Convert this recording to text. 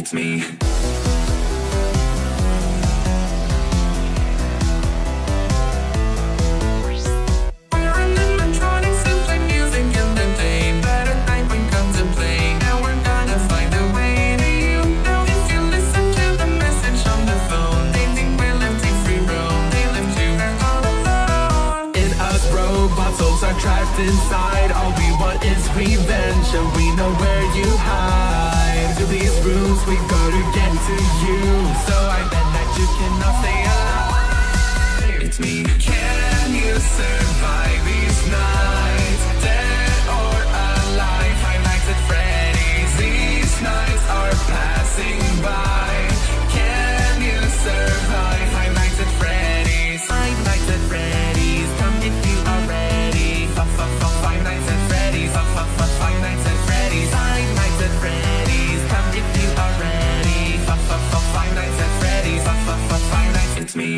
It's me. Trapped inside. All we want is revenge, and we know where you hide. To these rooms, we go to get to you. So I bet that you cannot stay alive. It's me. makes me.